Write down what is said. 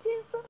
天上